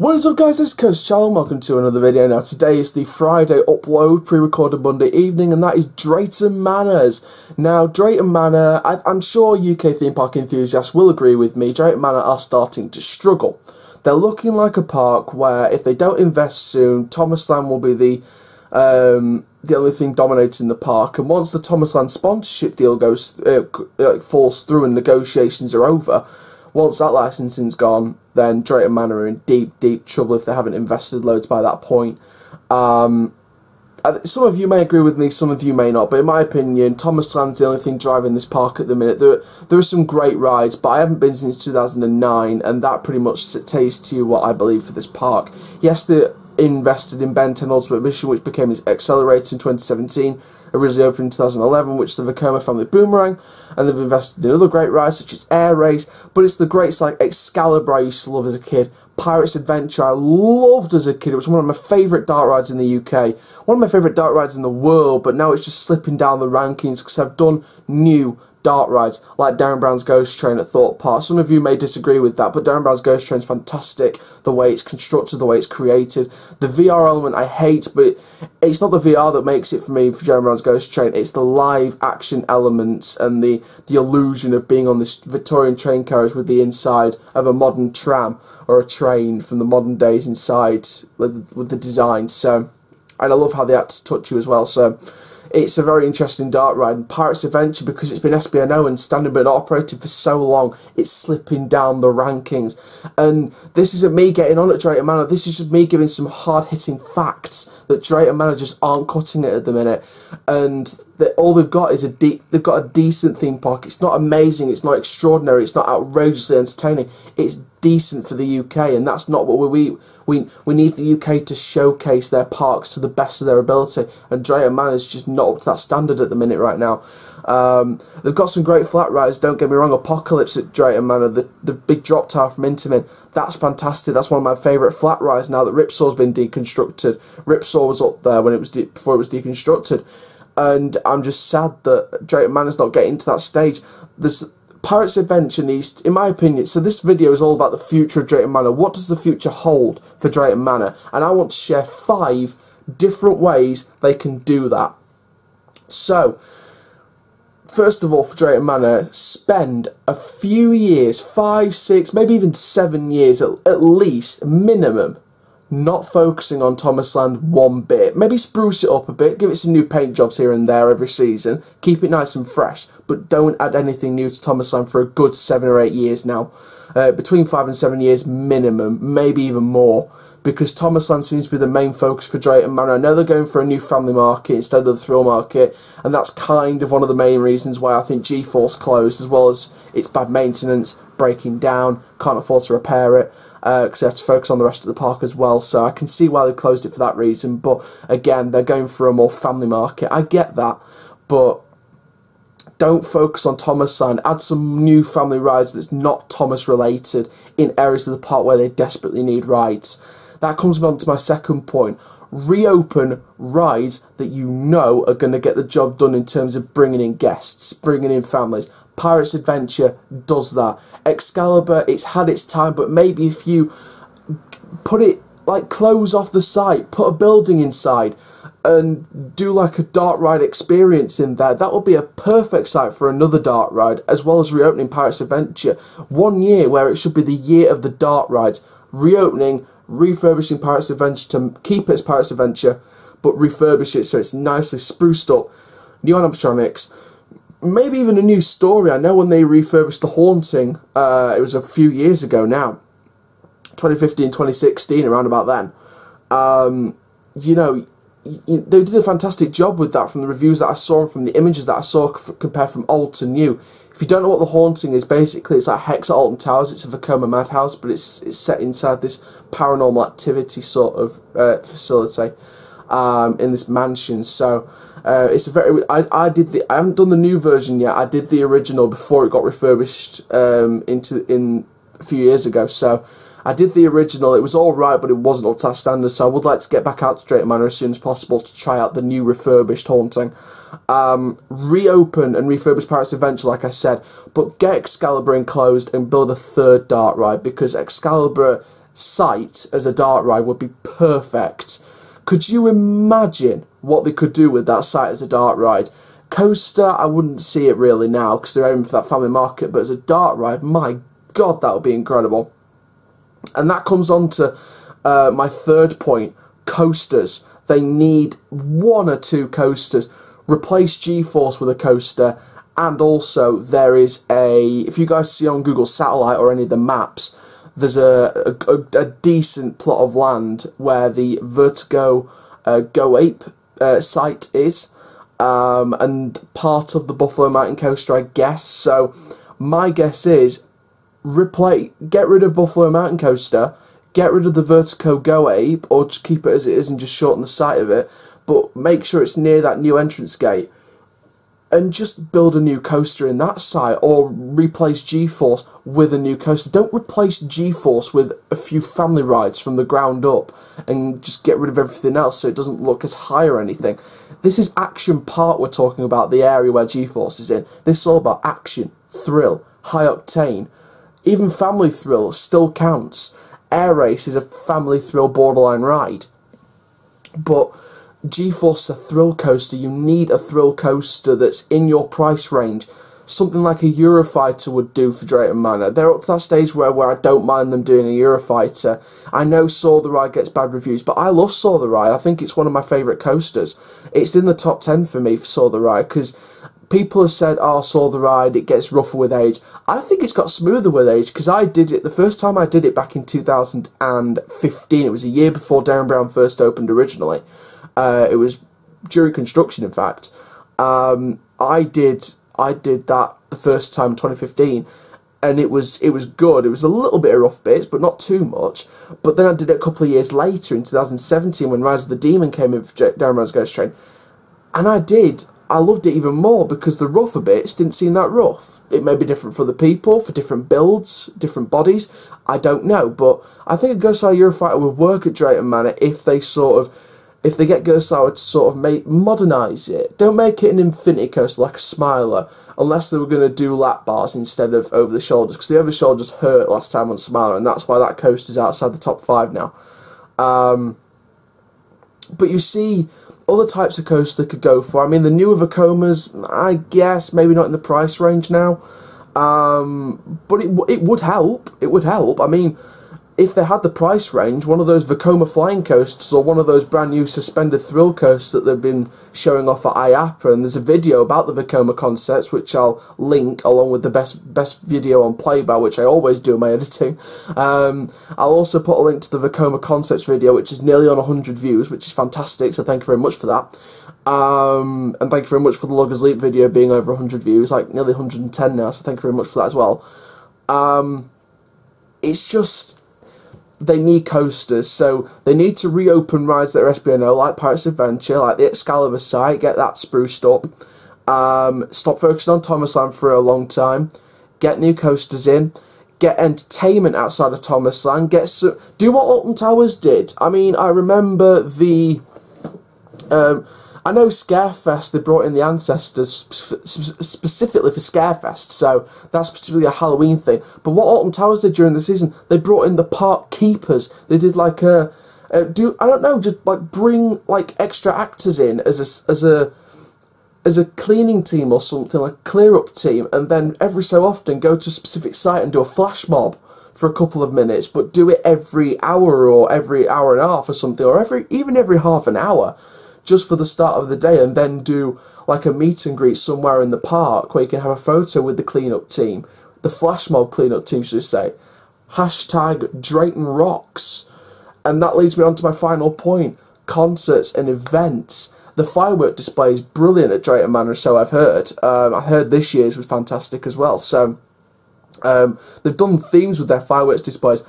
What is up guys, this is Coast Channel, welcome to another video. Now today is the Friday upload, pre-recorded Monday evening, and that is Drayton Manors. Now Drayton Manor, I, am sure UK theme park enthusiasts will agree with me, Drayton Manor are starting to struggle. They're looking like a park where if they don't invest soon, Thomas Land will be the um, the only thing dominating the park. And once the Thomas Land sponsorship deal goes uh, uh falls through and negotiations are over, once that licensing's gone, then Drayton Manor are in deep, deep trouble if they haven't invested loads by that point. Um, some of you may agree with me, some of you may not, but in my opinion, Thomas Land's the only thing driving this park at the minute. There, there are some great rides, but I haven't been since 2009, and that pretty much tells to you what I believe for this park. Yes, they invested in Ben 10 Ultimate Mission, which became Accelerator in 2017, originally opened in 2011, which is the Vekoma Family Boomerang, and they've invested in other great rides such as Air Race, but it's the greats like Excalibur I used to love as a kid, Pirates Adventure I loved as a kid, it was one of my favourite dark rides in the UK, one of my favourite dark rides in the world, but now it's just slipping down the rankings because I've done new dark rides like Derren Brown's Ghost Train at Thorpe Park. Some of you may disagree with that, but Derren Brown's Ghost Train is fantastic. The way it's constructed, the way it's created. The VR element I hate, but it's not the VR that makes it for me for Derren Brown's Ghost Train. It's the live action elements and the, the illusion of being on this Victorian train carriage with the inside of a modern tram or a train from the modern days inside with, with the design. So, and I love how the to touch you as well. So, it's a very interesting dark ride. And Pirates Adventure, because it's been SBNO and standard not operated for so long, it's slipping down the rankings. And this isn't me getting on at Drayton Manor, this is just me giving some hard hitting facts that Drayton Manor just aren't cutting it at the minute. And all they've got is a de- they've got a decent theme park. It's not amazing, it's not extraordinary, it's not outrageously entertaining. It's decent for the UK, and that's not what we we we need the UK to showcase their parks to the best of their ability. And Drayton Manor is just not up to that standard at the minute right now. Um, they've got some great flat rides. Don't get me wrong. Apocalypse at Drayton Manor, the the big drop tower from Intamin, that's fantastic. That's one of my favourite flat rides now that Ripsaw's been deconstructed. Ripsaw was up there when it was before it was deconstructed and I'm just sad that Drayton Manor's not getting to that stage. This Pirates Adventure needs, in my opinion, so this video is all about the future of Drayton Manor. What does the future hold for Drayton Manor? And I want to share five different ways they can do that. So, first of all, for Drayton Manor, spend a few years, five, six, maybe even seven years at, at least, minimum, not focusing on Thomas Land one bit. Maybe spruce it up a bit, give it some new paint jobs here and there every season, keep it nice and fresh, but don't add anything new to Thomas Land for a good seven or eight years now. Uh, between five and seven years minimum, maybe even more, because Thomas Land seems to be the main focus for Drayton Manor. I know they're going for a new family market instead of the thrill market, and that's kind of one of the main reasons why I think G-Force closed, as well as its bad maintenance, breaking down, can't afford to repair it because uh, they have to focus on the rest of the park as well. So I can see why they closed it for that reason. But again, they're going for a more family market. I get that, but don't focus on Thomas Land. Add some new family rides that's not Thomas related in areas of the park where they desperately need rides. That comes on to my second point. Reopen rides that you know are going to get the job done in terms of bringing in guests, bringing in families. Pirates Adventure does that. Excalibur, it's had its time, but maybe if you put it like close off the site, put a building inside, and do like a dark ride experience in there, that would be a perfect site for another dark ride, as well as reopening Pirates Adventure. One year where it should be the year of the dark rides, reopening, refurbishing Pirates Adventure to keep its Pirates Adventure, but refurbish it so it's nicely spruced up. New animatronics, maybe even a new story. I know when they refurbished The Haunting, uh, it was a few years ago now, 2015, 2016, around about then. Um, you know, they did a fantastic job with that from the reviews that I saw and from the images that I saw compared from old to new. If you don't know what The Haunting is, basically it's like Hex at Alton Towers. It's a Vekoma Madhouse, but it's it's set inside this paranormal activity sort of uh, facility um, in this mansion. So uh, it's a very. I, I did the. I haven't done the new version yet. I did the original before it got refurbished um, into in a few years ago. So I did the original. It was all right, but it wasn't up to standard. So I would like to get back out to Drayton Manor as soon as possible to try out the new refurbished haunting. Um, reopen and refurbish Pirates Adventure, like I said, but get Excalibur enclosed and build a third dark ride because Excalibur site as a dark ride would be perfect. Could you imagine what they could do with that site as a dark ride? Coaster, I wouldn't see it really now because they're aiming for that family market, but as a dark ride, my god, that would be incredible. And that comes on to uh, my third point coasters. They need one or two coasters. Replace G Force with a coaster, and also there is a. If you guys see on Google Satellite or any of the maps, there's a, a, a decent plot of land where the Vertigo uh, Go Ape uh, site is, um, and part of the Buffalo Mountain Coaster, I guess. So, my guess is replace, get rid of Buffalo Mountain Coaster, get rid of the Vertigo Go Ape, or just keep it as it is and just shorten the site of it, but make sure it's near that new entrance gate and just build a new coaster in that site or replace G-Force with a new coaster. Don't replace G-Force with a few family rides from the ground up and just get rid of everything else so it doesn't look as high or anything. This is Action Park we're talking about, the area where G-Force is in. This is all about action, thrill, high octane. Even family thrill still counts. Air Race is a family thrill borderline ride. But G-Force a thrill coaster, you need a thrill coaster that's in your price range. Something like a Eurofighter would do for Drayton Manor. They're up to that stage where, where I don't mind them doing a Eurofighter. I know Saw the Ride gets bad reviews, but I love Saw the Ride. I think it's one of my favourite coasters. It's in the top 10 for me for Saw the Ride because people have said, oh, Saw the Ride, it gets rougher with age. I think it's got smoother with age because I did it, the first time I did it back in 2015, it was a year before Derren Brown first opened originally. Uh, it was during construction, in fact. Um, I did I did that the first time, in 2015, and it was it was good. It was a little bit of rough bits, but not too much. But then I did it a couple of years later in 2017 when Rise of the Demon came in for Derren Brown's Ghost Train, and I did. I loved it even more because the rougher bits didn't seem that rough. It may be different for the people, for different builds, different bodies. I don't know, but I think a Gerstlauer Eurofighter would work at Drayton Manor if they sort of if they get Ghost Gerstlauer to sort of make modernise it, don't make it an infinity coaster like a Smiler, unless they were going to do lap bars instead of over the shoulders, because the over shoulders hurt last time on Smiler, and that's why that coaster's outside the top five now. Um, but you see other types of coasters they could go for. I mean, the newer Vekomas, I guess, maybe not in the price range now, um, but it it would help. It would help. I mean if they had the price range, one of those Vekoma flying coasters or one of those brand new suspended thrill coasters that they've been showing off at IAAPA, and there's a video about the Vekoma concepts which I'll link along with the best best video on Playboy, which I always do in my editing. Um, I'll also put a link to the Vekoma concepts video, which is nearly on 100 views, which is fantastic. So thank you very much for that. Um, and thank you very much for the Loggers Leap video being over 100 views, like nearly 110 now. So thank you very much for that as well. Um, it's just they need coasters, so they need to reopen rides that are SBNO, like Pirates Adventure, like the Excalibur site, get that spruced up. Um, stop focusing on Thomas Land for a long time. Get new coasters in. Get entertainment outside of Thomas Land. Get some, do what Alton Towers did. I mean, I remember the um, I know Scarefest, they brought in the ancestors specifically for Scarefest, so that's particularly a Halloween thing. But what Alton Towers did during the season, they brought in the park keepers. They did like a, a do I don't know, just like bring like extra actors in as a as a as a cleaning team or something like a clear up team, and then every so often go to a specific site and do a flash mob for a couple of minutes, but do it every hour or every hour and a half or something, or every even every half an hour just for the start of the day and then do like a meet and greet somewhere in the park where you can have a photo with the cleanup team, the flash mob cleanup team, should we say. Hashtag Drayton Rocks. And that leads me on to my final point concerts and events. The firework display is brilliant at Drayton Manor, so I've heard. Um, I heard this year's was fantastic as well. So um, they've done themes with their fireworks displays.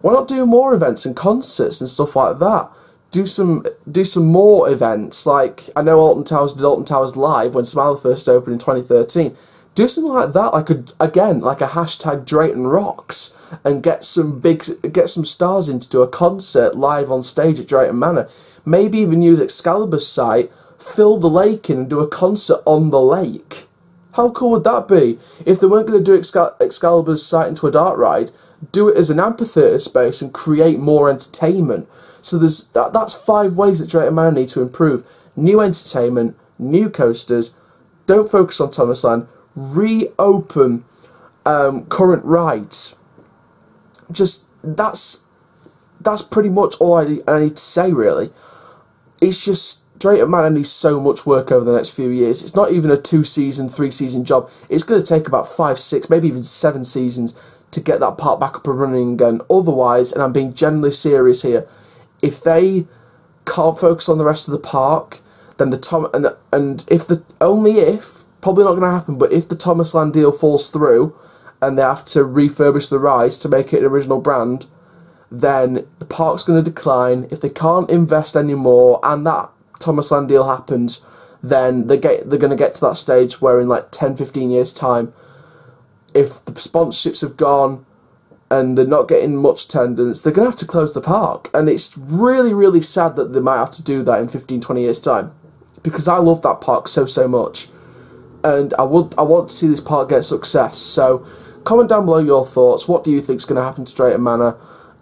Why not do more events and concerts and stuff like that? Do some do some more events. Like I know Alton Towers did Alton Towers live when Smiler first opened in 2013. Do something like that, like a again like a hashtag Drayton Rocks, and get some big get some stars in to do a concert live on stage at Drayton Manor. Maybe even use Excalibur's site, fill the lake in, and do a concert on the lake. How cool would that be? If they weren't going to do Excal- Excalibur's site into a dark ride, do it as an amphitheatre space and create more entertainment. So there's that, that's five ways that Drayton Manor need to improve. New entertainment, new coasters, don't focus on Thomas Land, reopen um, current rides. Just that's that's pretty much all I, I need to say really. It's just Drayton Manor needs so much work over the next few years. It's not even a two season, three season job. It's going to take about five, six, maybe even seven seasons to get that part back up and running again. Otherwise, and I'm being genuinely serious here, if they can't focus on the rest of the park, then the Tom and and if the only if probably not going to happen, but if the Thomas Land deal falls through and they have to refurbish the rides to make it an original brand, then the park's going to decline. If they can't invest anymore and that Thomas Land deal happens, then they get they're going to get to that stage where in like 10, 15 years time, if the sponsorships have gone and they're not getting much attendance, they're going to have to close the park. And it's really, really sad that they might have to do that in 15, 20 years time. Because I love that park so, so much. And I would, I want to see this park get success. So comment down below your thoughts. What do you think is going to happen to Drayton Manor?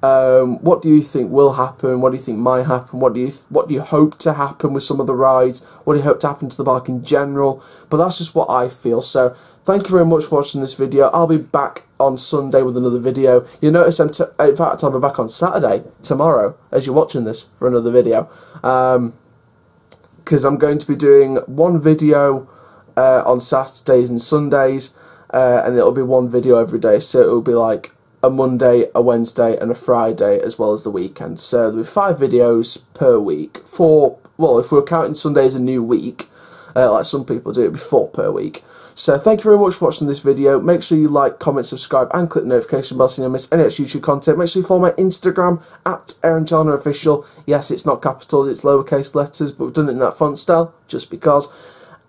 Um, what do you think will happen? What do you think might happen? What do you what do you hope to happen with some of the rides? What do you hope to happen to the park in general? But that's just what I feel. So thank you very much for watching this video. I'll be back on Sunday with another video. You'll notice I'm in fact I'll be back on Saturday tomorrow as you're watching this for another video. because um, I'm going to be doing one video uh, on Saturdays and Sundays, uh, and it'll be one video every day. So it'll be like a Monday, a Wednesday, and a Friday, as well as the weekend. So there'll be five videos per week. Four, well, if we're counting Sunday as a new week, uh, like some people do, it'll be four per week. So thank you very much for watching this video. Make sure you like, comment, subscribe, and click the notification bell so you don't miss any extra YouTube content. Make sure you follow my Instagram at Aaron Challoner Official. Yes, it's not capital, it's lowercase letters, but we've done it in that font style, just because.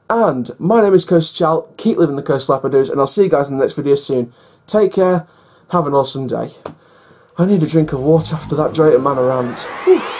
And my name is Coast Chal. Keep living the Coast Lapadoos, and I'll see you guys in the next video soon. Take care. Have an awesome day. I need a drink of water after that Drayton Manor rant. Whew.